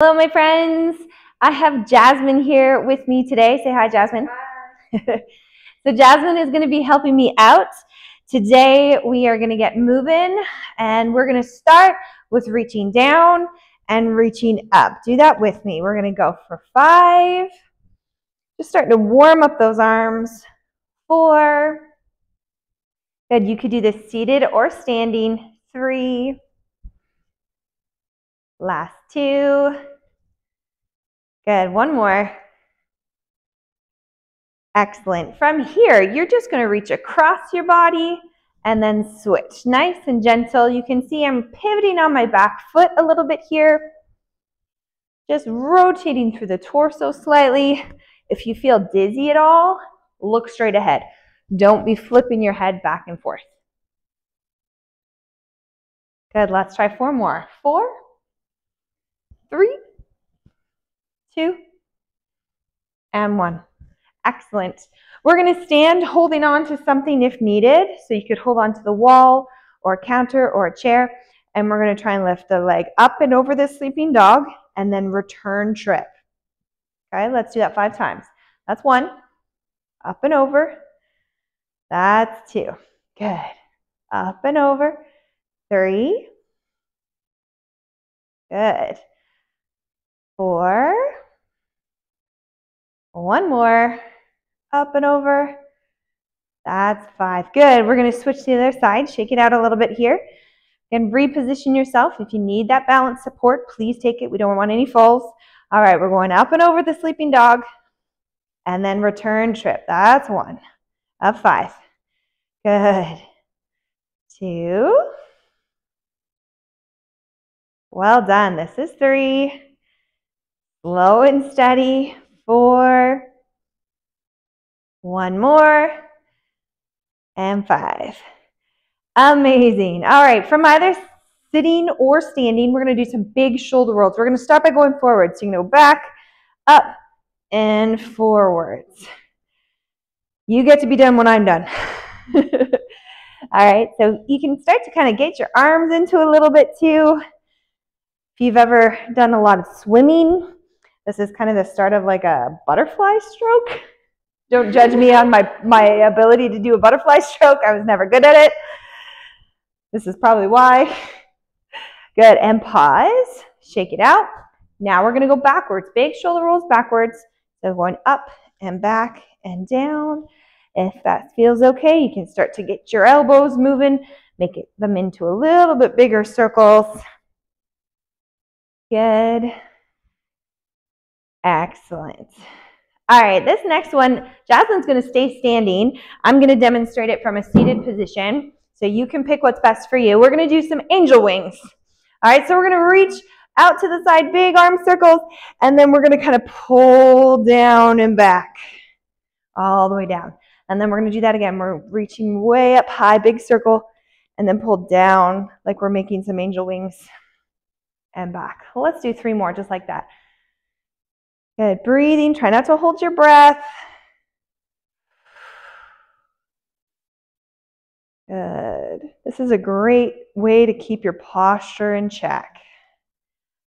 Hello, my friends. I have Jasmine here with me today. Say hi, Jasmine. Hi. so, Jasmine is going to be helping me out. Today, we are going to get moving and we're going to start with reaching down and reaching up. Do that with me. We're going to go for five. Just starting to warm up those arms. Four. Good. You could do this seated or standing. Three. Last two. Good, one more. Excellent. From here, you're just gonna reach across your body and then switch. Nice and gentle. You can see I'm pivoting on my back foot a little bit here. Just rotating through the torso slightly. If you feel dizzy at all, look straight ahead. Don't be flipping your head back and forth. Good, let's try four more. Four, three, two, and one. Excellent. We're going to stand holding on to something if needed. So you could hold on to the wall or a counter or a chair. And we're going to try and lift the leg up and over the sleeping dog and then return trip. Okay, let's do that five times. That's one. Up and over. That's two. Good. Up and over. Three. Good. Four. One more. Up and over. That's five. Good. We're going to switch to the other side. Shake it out a little bit here. And reposition yourself. If you need that balance support, please take it. We don't want any falls. All right, we're going up and over the sleeping dog. And then return trip. That's one. Up five. Good. Two. Well done. This is three. Slow and steady. Four. One more. And five. Amazing. All right, from either sitting or standing, we're going to do some big shoulder rolls. We're going to start by going forward. So you can go back, up, and forwards. You get to be done when I'm done. All right, so you can start to kind of get your arms into a little bit too. If you've ever done a lot of swimming, this is kind of the start of like a butterfly stroke. Don't judge me on my, my ability to do a butterfly stroke. I was never good at it. This is probably why. Good, and pause. Shake it out. Now we're gonna go backwards. Big shoulder rolls backwards. So going up and back and down. If that feels okay, you can start to get your elbows moving, make it, them into a little bit bigger circles. Good. Excellent. All right, this next one, Jasmine's going to stay standing. I'm going to demonstrate it from a seated position, so you can pick what's best for you. We're going to do some angel wings. All right, so we're going to reach out to the side, big arm circles, and then we're going to kind of pull down and back, all the way down. And then we're going to do that again. We're reaching way up high, big circle, and then pull down like we're making some angel wings and back. Let's do three more just like that. Good. Breathing. Try not to hold your breath. Good. This is a great way to keep your posture in check.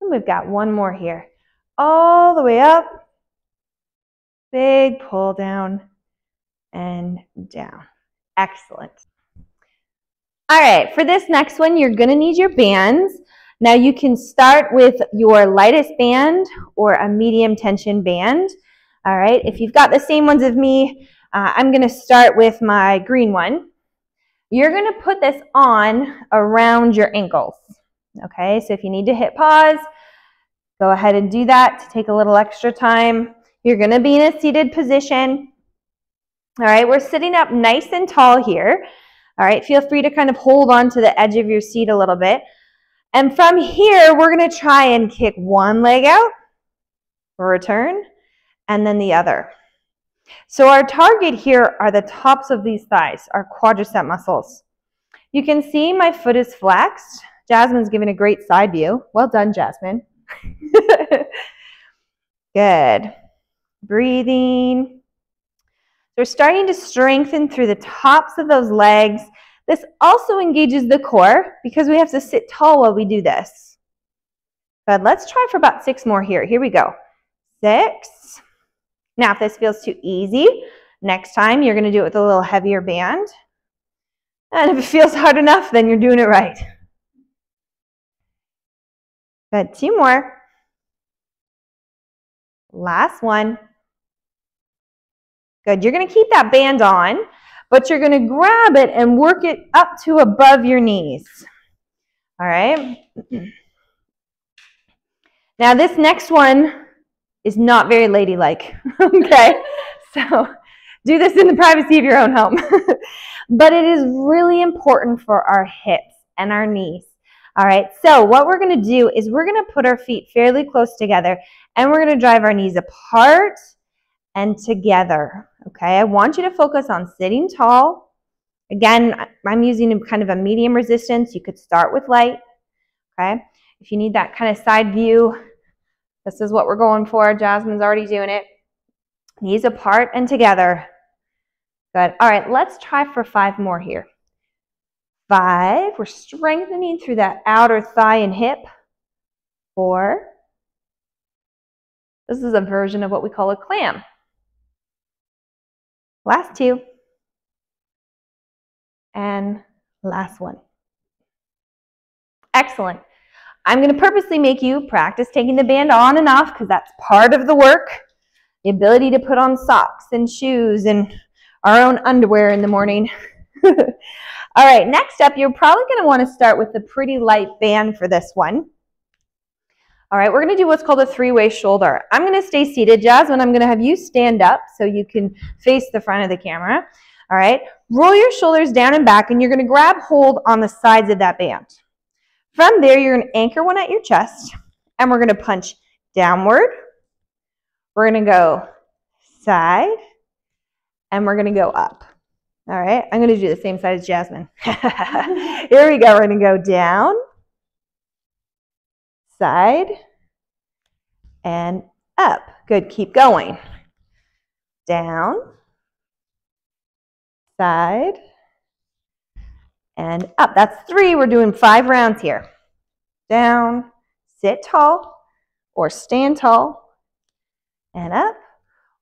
And we've got one more here. All the way up. Big pull down and down. Excellent. All right, for this next one, you're going to need your bands. Now you can start with your lightest band or a medium tension band. All right, if you've got the same ones as me, uh, I'm gonna start with my green one. You're gonna put this on around your ankles. Okay, so if you need to hit pause, go ahead and do that to take a little extra time. You're gonna be in a seated position. All right, we're sitting up nice and tall here. All right, feel free to kind of hold on to the edge of your seat a little bit. And from here, we're going to try and kick one leg out, return, and then the other. So our target here are the tops of these thighs, our quadricep muscles. You can see my foot is flexed. Jasmine's giving a great side view. Well done, Jasmine. Good. Breathing. We're starting to strengthen through the tops of those legs this also engages the core because we have to sit tall while we do this. Good. Let's try for about six more here. Here we go. Six. Now, if this feels too easy, next time you're going to do it with a little heavier band. And if it feels hard enough, then you're doing it right. Good. Two more. Last one. Good. You're going to keep that band on, but you're going to grab it and work it up to above your knees. All right. Now, this next one is not very ladylike. okay. So do this in the privacy of your own home. but it is really important for our hips and our knees. All right, so what we're going to do is we're going to put our feet fairly close together and we're going to drive our knees apart and together. Okay, I want you to focus on sitting tall. Again, I'm using kind of a medium resistance. You could start with light. Okay, if you need that kind of side view, this is what we're going for. Jasmine's already doing it. Knees apart and together. Good. All right, let's try for five more here. Five. We're strengthening through that outer thigh and hip. Four. This is a version of what we call a clam. Last two. And last one. Excellent. I'm going to purposely make you practice taking the band on and off because that's part of the work. The ability to put on socks and shoes and our own underwear in the morning. All right, next up, you're probably going to want to start with a pretty light band for this one. All right, we're to do what's called a three-way shoulder. I'm to stay seated. Jasmine, I'm to have you stand up so you can face the front of the camera. All right, roll your shoulders down and back, and you're to grab hold on the sides of that band. From there, you're to anchor one at your chest, and we're to punch downward. We're to go side, and we're to go up. All right, I'm to do the same side as Jasmine. Here we go. We're to go down, side, and up. Good. Keep going. Down, side, and up. That's three. We're doing five rounds here. Down, sit tall or stand tall, and up.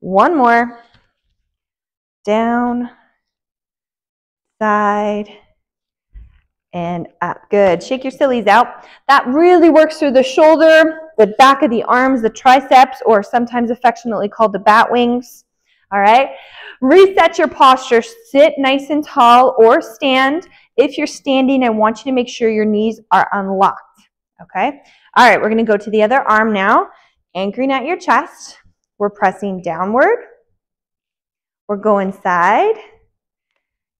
One more. Down, side, and up. Good. Shake your sillies out. That really works through the shoulder, the back of the arms, the triceps, or sometimes affectionately called the bat wings. All right. Reset your posture. Sit nice and tall or stand. If you're standing, I want you to make sure your knees are unlocked. Okay. All right. We're going to go to the other arm now. Anchoring at your chest. We're pressing downward. We're going side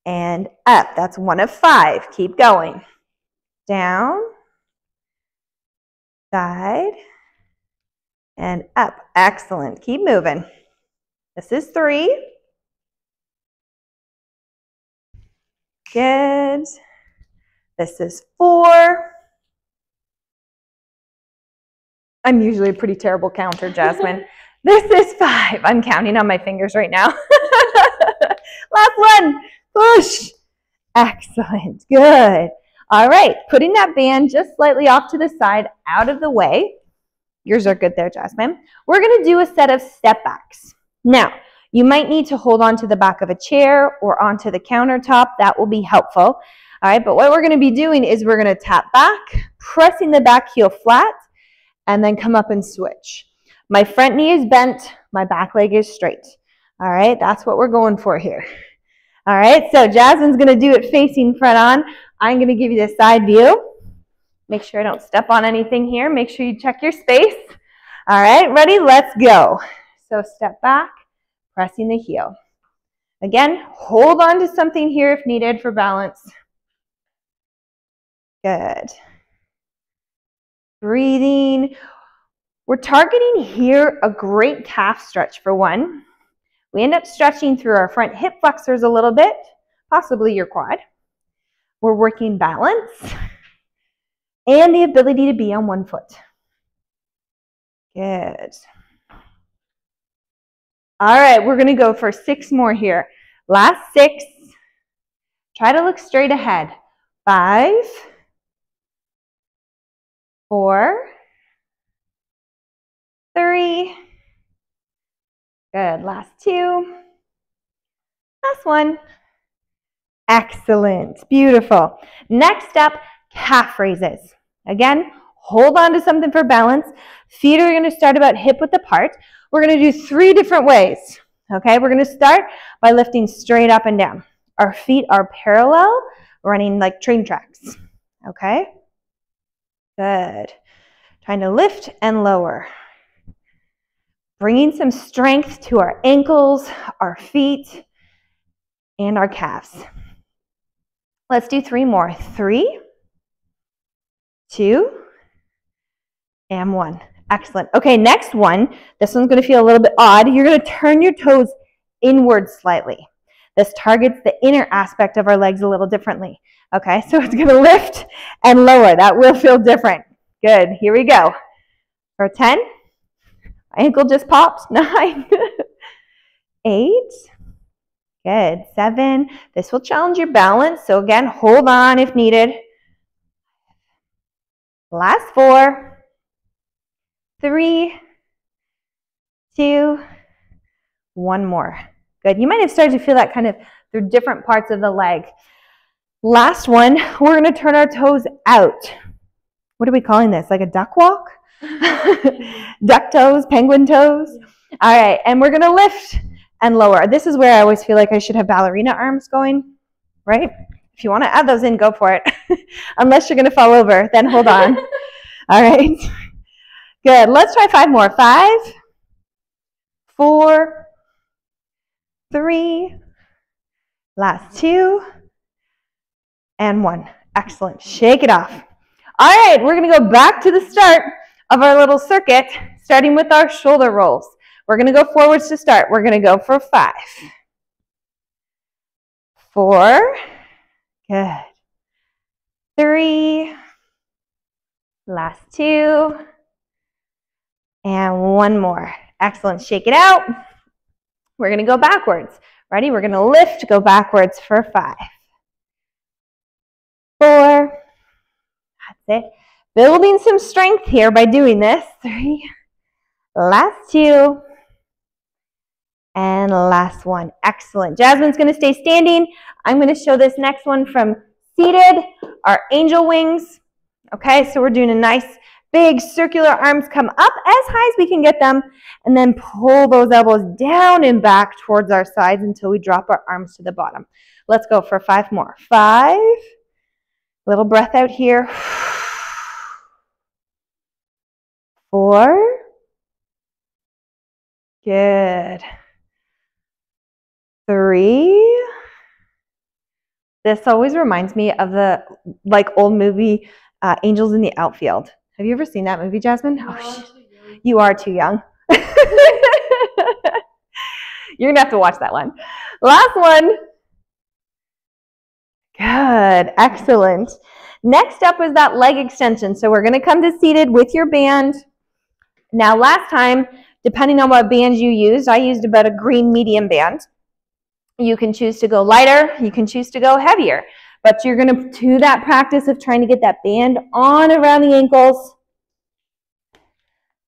and up. That's one of five. Keep going. Down, side, and up. Excellent. Keep moving. This is three. Good. This is four. I'm usually a pretty terrible counter, Jasmine. this is five. I'm counting on my fingers right now. Last one. Push. Excellent. Good. All right. Putting that band just slightly off to the side, out of the way. Yours are good there, Jasmine. We're going to do a set of step backs. Now, you might need to hold on to the back of a chair or onto the countertop. That will be helpful. All right, but what we're going to be doing is we're going to tap back, pressing the back heel flat, and then come up and switch. My front knee is bent, my back leg is straight. All right, that's what we're going for here. All right, so Jasmine's going to do it facing front on. I'm going to give you the side view. Make sure I don't step on anything here. Make sure you check your space. All right, ready? Let's go. So step back, pressing the heel. Again, hold on to something here if needed for balance. Good. Breathing. We're targeting here a great calf stretch for one. We end up stretching through our front hip flexors a little bit, possibly your quad. We're working balance and the ability to be on one foot. Good. All right, we're going to go for six more here. Last six. Try to look straight ahead. Five, four, three. Good, last two. Last one. Excellent, beautiful. Next up, calf raises. Again, hold on to something for balance. Feet are gonna start about hip width apart. We're gonna do three different ways. Okay, we're gonna start by lifting straight up and down. Our feet are parallel, running like train tracks. Okay, good. Trying to lift and lower. Bringing some strength to our ankles, our feet, and our calves. Let's do three more. Three, two, and one. Excellent. Okay, next one. This one's going to feel a little bit odd. You're going to turn your toes inward slightly. This targets the inner aspect of our legs a little differently. Okay, so it's going to lift and lower. That will feel different. Good. Here we go. For 10. My ankle just popped. Nine. Eight. Good. Seven. This will challenge your balance. So again, hold on if needed. Last four. Three. Two. One more. Good. You might have started to feel that kind of through different parts of the leg. Last one, we're going to turn our toes out. What are we calling this? Like a duck walk? duck toes, penguin toes. All right, and we're going to lift and lower. This is where I always feel like I should have ballerina arms going, right? If you want to add those in, go for it. Unless you're going to fall over, then hold on. All right. Good. Let's try five more. Five, four, three, last two, and one. Excellent. Shake it off. All right, we're going to go back to the start of our little circuit, starting with our shoulder rolls. We're going to go forwards to start. We're going to go for five, four, good, three, last two, and one more. Excellent. Shake it out. We're going to go backwards. Ready? We're going to lift, go backwards for five, four, that's it. Building some strength here by doing this. Three, last two, and last one. Excellent. Jasmine's going to stay standing. I'm going to show this next one from seated, our angel wings. Okay, so we're doing a nice big circular arms come up as high as we can get them and then pull those elbows down and back towards our sides until we drop our arms to the bottom. Let's go for five more. Five. Little breath out here. Four. Good three. This always reminds me of the like old movie uh, Angels in the Outfield. Have you ever seen that movie, Jasmine? No, oh, you are too young. You're gonna have to watch that one. Last one. Good, excellent. Next up is that leg extension. So we're gonna come to seated with your band. Now last time, depending on what band you used, I used about a green medium band. You can choose to go lighter, you can choose to go heavier, but you're going to do that practice of trying to get that band on around the ankles.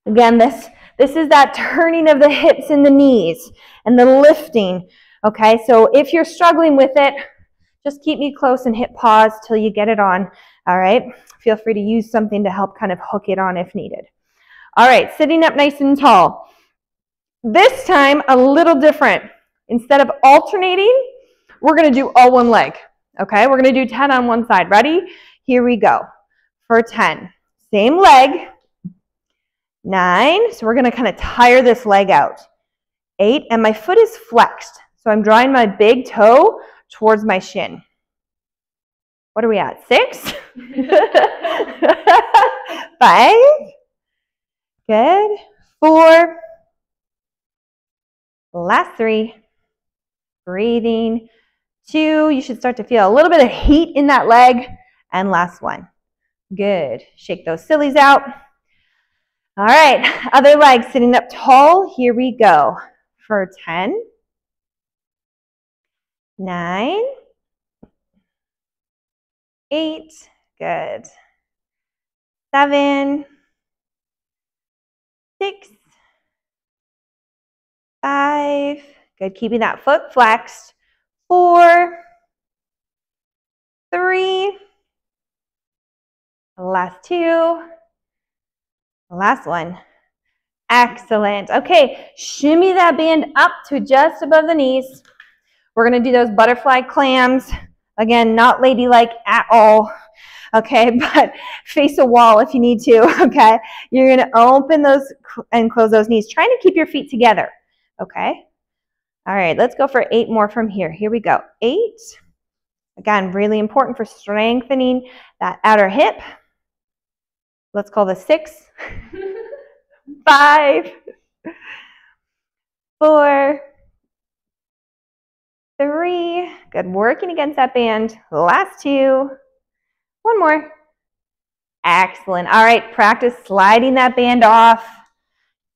Again, this, this is that turning of the hips and the knees and the lifting. Okay, so if you're struggling with it, just keep me close and hit pause till you get it on. All right, feel free to use something to help kind of hook it on if needed. All right, sitting up nice and tall. This time, a little different. Instead of alternating, we're to do all one leg. Okay, we're to do 10 on one side. Ready? Here we go. For 10. Same leg. Nine. So we're to kind of tire this leg out. Eight. And my foot is flexed. So I'm drawing my big toe towards my shin. What are we at? Six? Five. Good. Four. Last three breathing. Two, you should start to feel a little bit of heat in that leg. And last one. Good. Shake those sillies out. All right, other leg sitting up tall. Here we go. For 10, 9, 8, good. 7, 6, Five. Good. Keeping that foot flexed. Four. Three. Last two. Last one. Excellent. Okay, shimmy that band up to just above the knees. We're to do those butterfly clams. Again, not ladylike at all. Okay, but face a wall if you need to. Okay, you're going to open those and close those knees, trying to keep your feet together. Okay, all right, let's go for eight more from here. Here we go. Eight. Again, really important for strengthening that outer hip. Let's call this six. Five. Four. Three. Good. Working against that band. Last two. One more. Excellent. All right, practice sliding that band off.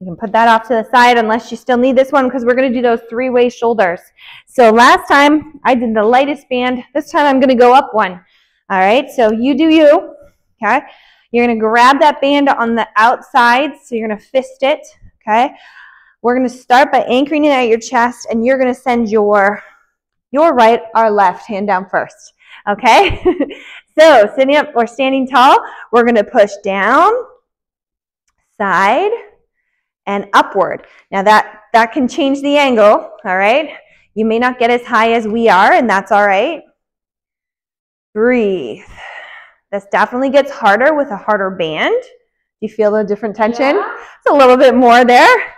You can put that off to the side unless you still need this one because we're going to do those three-way shoulders. So last time I did the lightest band. This time I'm going to go up one. All right, so you do you. Okay, you're going to grab that band on the outside. So you're going to fist it. Okay, we're going to start by anchoring it at your chest and you're going to send your, your right or left hand down first. Okay, so sitting up or standing tall, we're going to push down, side, and upward. Now that, that can change the angle, all right? You may not get as high as we are, and that's all right. Breathe. This definitely gets harder with a harder band. You feel the different tension? Yeah. It's a little bit more there.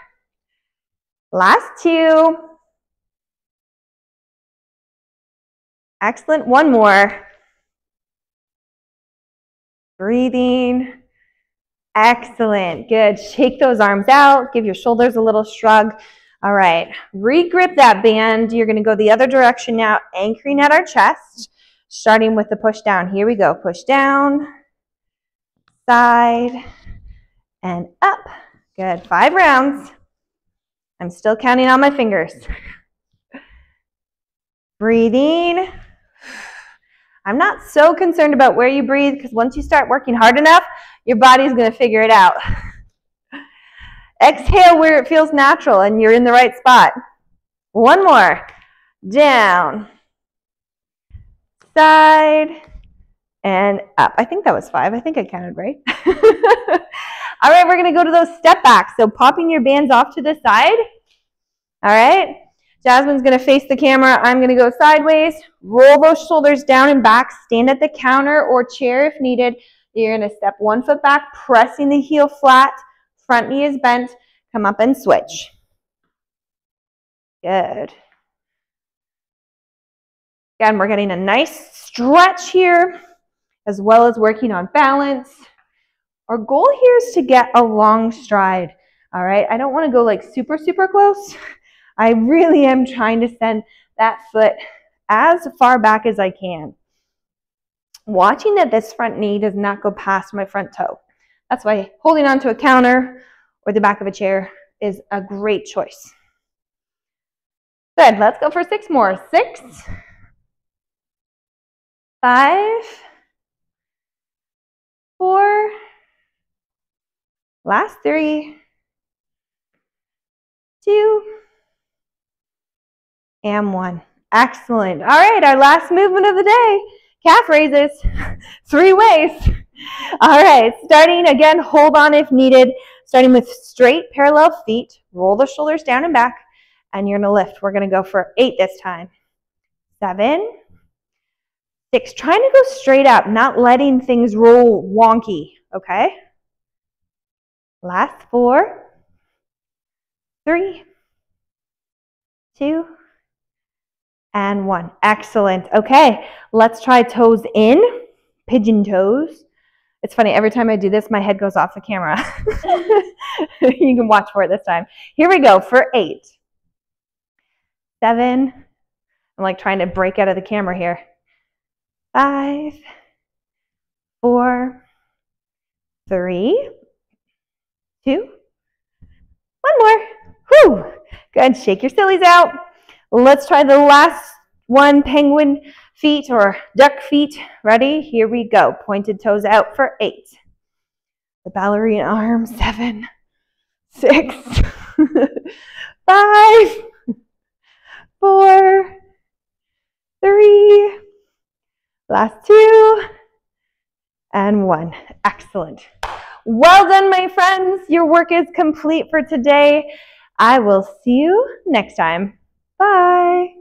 Last two. Excellent. One more. Breathing. Excellent. Good. Shake those arms out. Give your shoulders a little shrug. All right. Regrip that band. You're going to go the other direction now, anchoring at our chest, starting with the push down. Here we go. Push down, side, and up. Good. Five rounds. I'm still counting on my fingers. Breathing. I'm not so concerned about where you breathe because once you start working hard enough, your body's going to figure it out. Exhale where it feels natural and you're in the right spot. One more. Down. Side. And up. I think that was five. I think I counted right. All right, we're going to go to those step backs. So popping your bands off to the side. All right. Jasmine's to face the camera. I'm to go sideways. Roll those shoulders down and back. Stand at the counter or chair if needed. You're to step one foot back, pressing the heel flat. Front knee is bent. Come up and switch. Good. Again, we're getting a nice stretch here, as well as working on balance. Our goal here is to get a long stride. All right, I don't want to go like super, super close. I really am trying to send that foot as far back as I can watching that this front knee does not go past my front toe. That's why holding onto a counter or the back of a chair is a great choice. Good, let's go for six more. Six, five, four, last three, two, and one. Excellent. All right, our last movement of the day calf raises three ways. All right, starting again, hold on if needed. Starting with straight parallel feet, roll the shoulders down and back, and you're gonna lift. We're gonna go for eight this time. Seven, six. Trying to go straight up, not letting things roll wonky, okay? Last four, three, two, and one. Excellent. Okay, let's try toes in, pigeon toes. It's funny, every time I do this, my head goes off the camera. you can watch for it this time. Here we go for eight, seven. I'm like trying to break out of the camera here. Five, four, three, two, one more. Whew. Good. Shake your sillies out. Let's try the last one, penguin feet or duck feet. Ready? Here we go. Pointed toes out for eight. The ballerina arm, seven, six, five, four, three, last two, and one. Excellent. Well done, my friends. Your work is complete for today. I will see you next time. Bye.